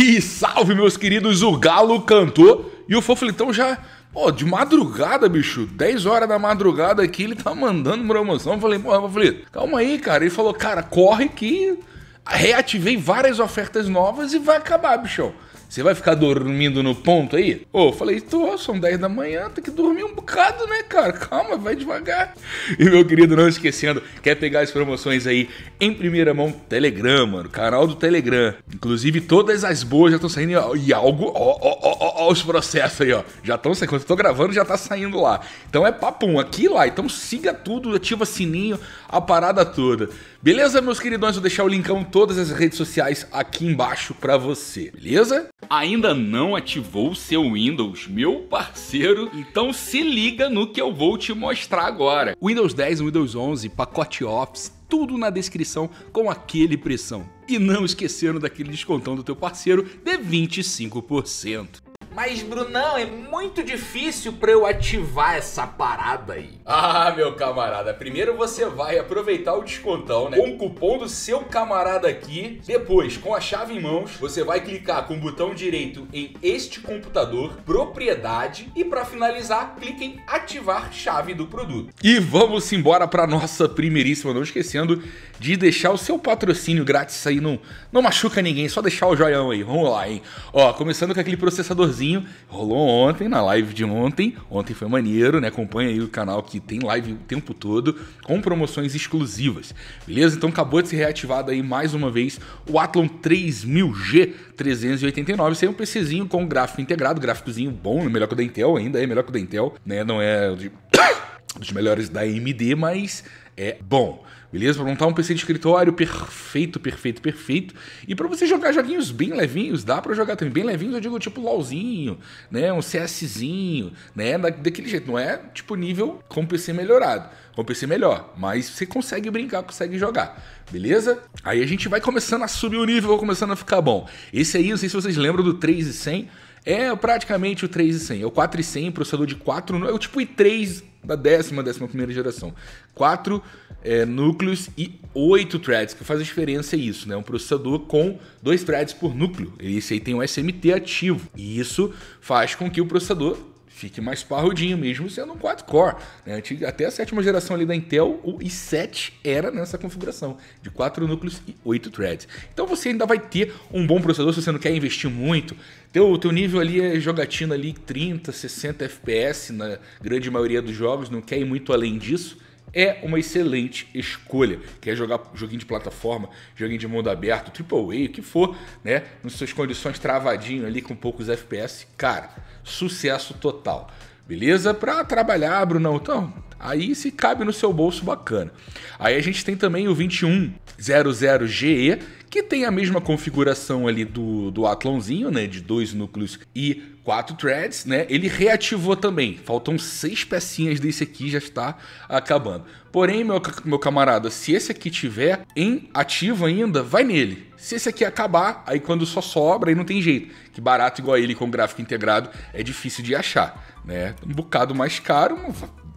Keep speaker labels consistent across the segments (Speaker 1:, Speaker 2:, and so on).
Speaker 1: E salve, meus queridos, o Galo cantou e o Foflitão já. Pô, de madrugada, bicho, 10 horas da madrugada aqui, ele tá mandando promoção. Eu falei, pô, Foflito, calma aí, cara. Ele falou, cara, corre que reativei várias ofertas novas e vai acabar, bichão. Você vai ficar dormindo no ponto aí? Ô, falei, tô, são 10 da manhã, tem que dormir um bocado, né, cara? Calma, vai devagar. E meu querido, não esquecendo, quer pegar as promoções aí em primeira mão? Telegram, mano, canal do Telegram. Inclusive, todas as boas já estão saindo e algo, ó, ó, ó, ó, os processos aí, ó. Já estão saindo, quando eu tô gravando, já tá saindo lá. Então é papum, aqui e lá. Então siga tudo, ativa sininho, a parada toda. Beleza, meus queridões? Vou deixar o linkão todas as redes sociais aqui embaixo pra você, beleza? Ainda não ativou o seu Windows, meu parceiro? Então se liga no que eu vou te mostrar agora. Windows 10, Windows 11, pacote Office, tudo na descrição com aquele pressão. E não esquecendo daquele descontão do teu parceiro de 25%.
Speaker 2: Mas, Brunão, é muito difícil para eu ativar essa parada aí.
Speaker 1: Ah, meu camarada, primeiro você vai aproveitar o descontão, né? Com o cupom do seu camarada aqui. Depois, com a chave em mãos, você vai clicar com o botão direito em este computador, propriedade e para finalizar, clique em ativar chave do produto. E vamos embora para nossa primeiríssima, não esquecendo de deixar o seu patrocínio grátis aí, não, não machuca ninguém, só deixar o joião aí. Vamos lá, hein? Ó, começando com aquele processadorzinho rolou ontem, na live de ontem. Ontem foi maneiro, né? Acompanha aí o canal que tem live o tempo todo, com promoções exclusivas. Beleza? Então acabou de ser reativado aí mais uma vez o Athlon 3000G 389, sem um PCzinho com gráfico integrado, gráficozinho bom, melhor que o da Intel ainda, é melhor que o da Intel, né? Não é de, dos melhores da AMD, mas é bom. Beleza? Para montar um PC de escritório perfeito, perfeito, perfeito. E para você jogar joguinhos bem levinhos, dá para jogar também bem levinhos, eu digo tipo LOLzinho, né? Um CSzinho, né? daquele jeito, não é tipo nível com PC melhorado, com PC melhor, mas você consegue brincar, consegue jogar. Beleza? Aí a gente vai começando a subir o nível, começando a ficar bom. Esse aí, não sei se vocês lembram do 3100, é praticamente o 3100. É o 4100, processador de 4, é o tipo i3 da décima, décima primeira geração. 4 é, núcleos e 8 threads, que faz a diferença é isso, né? Um processador com 2 threads por núcleo. Esse aí tem um SMT ativo. E isso faz com que o processador fique mais parrudinho, mesmo sendo um quad-core. Né? Até a sétima geração ali da Intel, o i7 era nessa configuração, de 4 núcleos e 8 threads. Então você ainda vai ter um bom processador se você não quer investir muito. Teu, teu nível ali é jogatina ali 30, 60 FPS na grande maioria dos jogos, não quer ir muito além disso é uma excelente escolha. Quer jogar joguinho de plataforma, joguinho de mundo aberto, AAA, o que for, né? Nas suas condições travadinho ali com poucos FPS, cara, sucesso total. Beleza? Para trabalhar, Brunão, então, aí se cabe no seu bolso, bacana. Aí a gente tem também o 2100GE, que tem a mesma configuração ali do, do Athlonzinho, né? De dois núcleos e quatro threads, né? Ele reativou também. Faltam seis pecinhas desse aqui, já está acabando. Porém, meu, meu camarada, se esse aqui tiver em ativo ainda, vai nele. Se esse aqui acabar, aí quando só sobra, aí não tem jeito. Que barato igual ele com gráfico integrado é difícil de achar, né? Um bocado mais caro,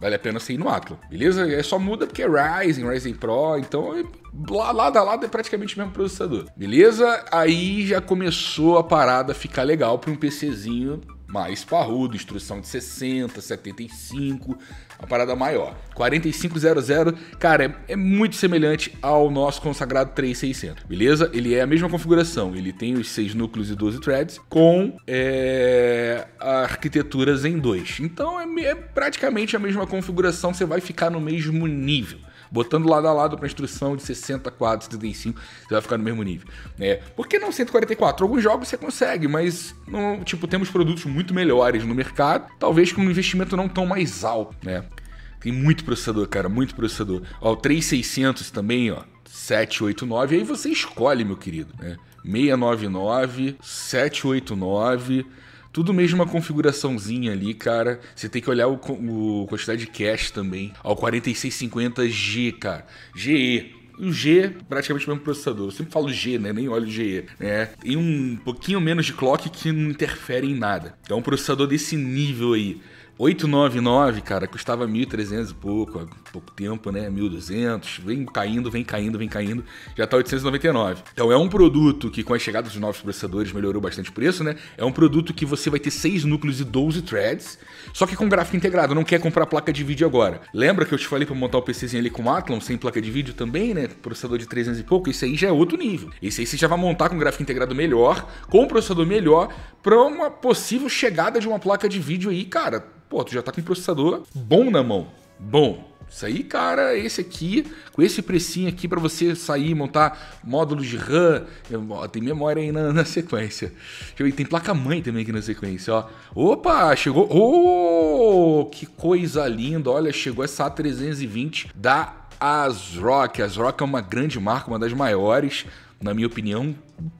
Speaker 1: vale a pena ser no Atlas, beleza? É só muda porque é Ryzen, Ryzen Pro, então lá, lado a lado é praticamente o mesmo processador, beleza? Aí já começou a parada ficar legal para um PCzinho mais parrudo, instrução de 60, 75, uma parada maior. 4500, cara, é, é, muito semelhante ao nosso consagrado 3600, beleza? Ele é a mesma configuração, ele tem os 6 núcleos e 12 threads com é, arquiteturas em 2. Então é, é praticamente a mesma configuração, você vai ficar no mesmo nível botando lado a lado para instrução de 60 quadros, 75, você vai ficar no mesmo nível. Né? Por que não 144? Alguns jogos você consegue, mas não, tipo, temos produtos muito melhores no mercado, talvez com um investimento não tão mais alto, né? Tem muito processador, cara, muito processador. Ó, o 3600 também, ó, 789, aí você escolhe, meu querido, né? 699, 789, tudo mesmo uma configuraçãozinha ali, cara. Você tem que olhar o, o quantidade de cache também. Ao 4650G, cara. GE. O G, praticamente o mesmo processador. Eu sempre falo G, né? Nem olho GE. Né? Tem um pouquinho menos de clock que não interfere em nada. É um processador desse nível aí. 899, cara, custava 1.300 e pouco, há pouco tempo, né? 1.200, vem caindo, vem caindo, vem caindo, já tá 899. Então é um produto que com a chegada dos novos processadores melhorou bastante o preço, né? É um produto que você vai ter 6 núcleos e 12 threads, só que com gráfico integrado, não quer comprar placa de vídeo agora. Lembra que eu te falei para montar o PCzinho ali com Athlon, sem placa de vídeo também, né? Processador de 300 e pouco, esse aí já é outro nível. Esse aí você já vai montar com gráfico integrado melhor, com um processador melhor, para uma possível chegada de uma placa de vídeo aí, cara pô, tu já tá com processador bom na mão. Bom. Isso aí, cara, esse aqui, com esse precinho aqui para você sair, montar módulos de RAM, tem memória aí na, na sequência. Tem placa-mãe também aqui na sequência, ó. Opa, chegou, oh, que coisa linda, olha, chegou essa A320 da ASRock. A ASRock é uma grande marca, uma das maiores, na minha opinião,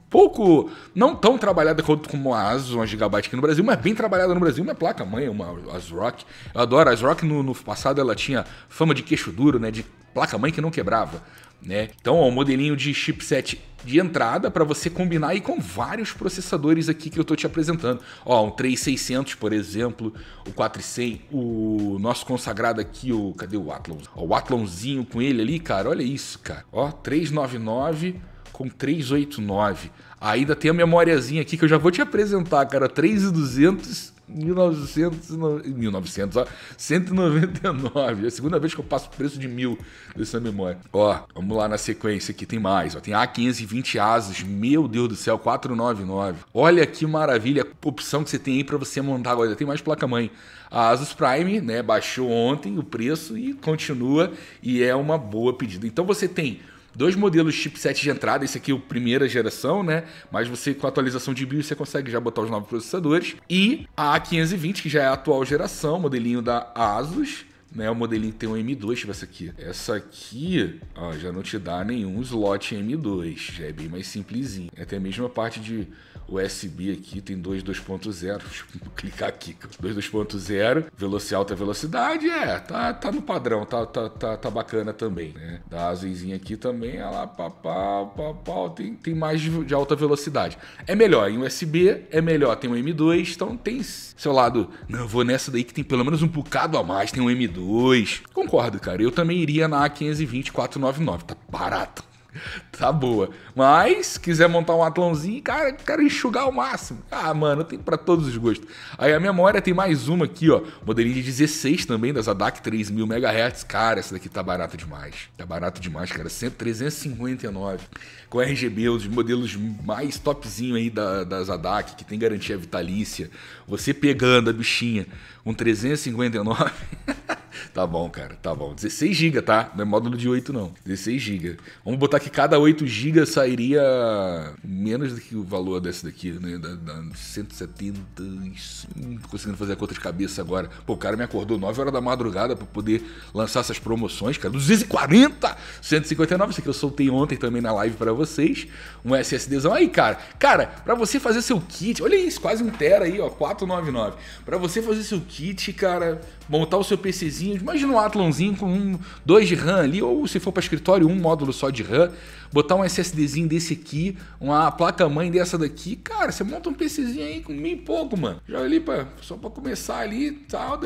Speaker 1: pouco, não tão trabalhada quanto como a Asus, uma Gigabyte aqui no Brasil, mas bem trabalhada no Brasil. Minha placa mãe, uma ASRock. Eu adoro a ASRock, no, no passado ela tinha fama de queixo duro, né, de placa mãe que não quebrava. Né? Então, ó, um modelinho de chipset de entrada para você combinar aí com vários processadores aqui que eu estou te apresentando. Ó, um 3600, por exemplo, o 4100, o nosso consagrado aqui, o cadê o Athlon? Ó, o Athlonzinho com ele ali, cara, olha isso, cara. Ó, 399 com 389. Ainda tem a memóriazinha aqui que eu já vou te apresentar, cara. 3,200 1900, 1900, ó, 199. É a segunda vez que eu passo o preço de mil dessa memória. Ó, vamos lá na sequência aqui, tem mais. Ó, tem A520 Asus, meu Deus do céu, 499. Olha que maravilha a opção que você tem aí para você montar agora. Tem mais placa-mãe. A Asus Prime, né, baixou ontem o preço e continua e é uma boa pedida. Então você tem dois modelos chipset de entrada, esse aqui é o primeira geração, né? Mas você com a atualização de BIOS você consegue já botar os novos processadores. E a A520, que já é a atual geração, modelinho da Asus, né? O modelinho tem um M2, deixa eu ver essa aqui. Essa aqui, ó, já não te dá nenhum slot M2, já é bem mais simplesinho. É até mesmo a parte de USB aqui, tem dois 2.0. Vou clicar aqui, 2 2.0, velocidade alta velocidade, é, tá, tá no padrão, tá, tá, tá, tá bacana também, né? Da Azuzinha aqui também, ela papau, papau, tem, tem mais de, de alta velocidade. É melhor em USB, é melhor, tem um M2, então tem seu lado, não, vou nessa daí que tem pelo menos um bocado a mais, tem um M2. Concordo, cara, eu também iria na A520 499, tá barato tá boa. Mas, quiser montar um atlãozinho, cara, quero enxugar ao máximo. Ah, mano, tem para todos os gostos. Aí a memória tem mais uma aqui, ó. Modelinho de 16 também, das ADAC 3000 MHz. Cara, essa daqui tá barata demais. Tá barato demais, cara. 359. Com RGB, os modelos mais topzinho aí da, das ADAC, que tem garantia vitalícia. Você pegando a bichinha com 359. Tá bom, cara, tá bom. 16 GB, tá? Não é módulo de 8, não. 16 GB. Vamos botar que cada 8 GB sairia menos do que o valor desse daqui, né? Da, da 175. Conseguindo fazer a conta de cabeça agora. Pô, o cara me acordou 9 horas da madrugada para poder lançar essas promoções, cara. 240! 159, isso aqui eu soltei ontem também na live para vocês. Um SSDzão. Aí, cara, cara, para você fazer seu kit, olha isso, quase um tera aí, ó, 499. Para você fazer seu kit, cara, montar o seu PCzinho, imagina um Athlonzinho com um, dois de RAM ali, ou se for para escritório, um módulo só de RAM, botar um SSDzinho desse aqui, uma placa-mãe dessa daqui, cara, você monta um PCzinho aí com e pouco, mano. Já ali para só para começar ali e tal,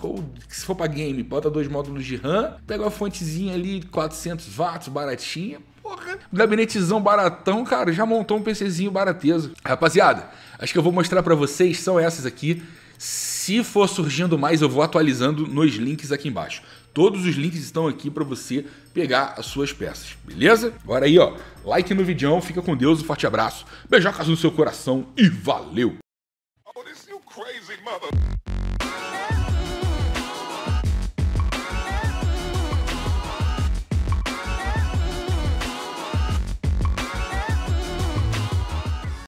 Speaker 1: ou se for para game, bota dois módulos de RAM, pega uma fontezinha ali, 400 watts, baratinha, porra, gabinetezão baratão, cara, já montou um PCzinho barateso. Rapaziada, acho que eu vou mostrar para vocês, são essas aqui. Se for surgindo mais, eu vou atualizando nos links aqui embaixo. Todos os links estão aqui para você pegar as suas peças, beleza? Agora aí, ó, like no vídeo, fica com Deus, um forte abraço, beijocas no seu coração e valeu! Oh,